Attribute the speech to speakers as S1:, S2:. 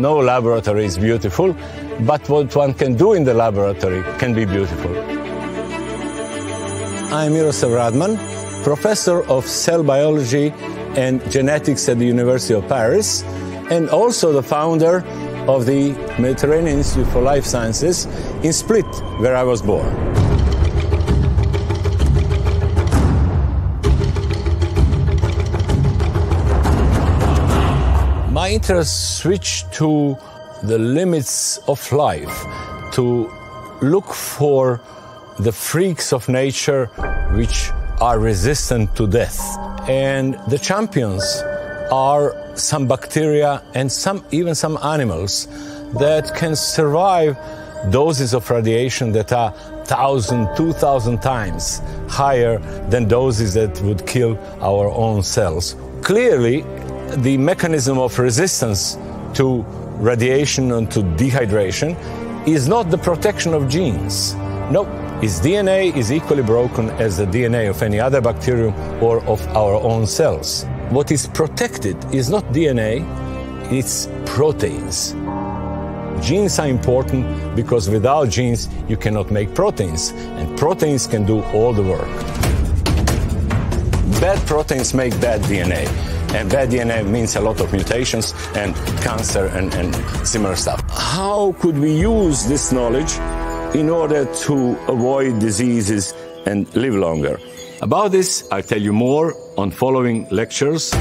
S1: no laboratory is beautiful, but what one can do in the laboratory can be beautiful. I'm Miroslav Radman, professor of cell biology and genetics at the University of Paris, and also the founder of the Mediterranean Institute for Life Sciences in Split, where I was born. My interest switched to the limits of life, to look for the freaks of nature which are resistant to death. And the champions are some bacteria and some even some animals that can survive doses of radiation that are 1000 2000 times higher than doses that would kill our own cells clearly the mechanism of resistance to radiation and to dehydration is not the protection of genes no its dna is equally broken as the dna of any other bacterium or of our own cells what is protected is not DNA, it's proteins. Genes are important because without genes you cannot make proteins, and proteins can do all the work. Bad proteins make bad DNA, and bad DNA means a lot of mutations and cancer and, and similar stuff. How could we use this knowledge in order to avoid diseases and live longer? About this, I'll tell you more on following lectures.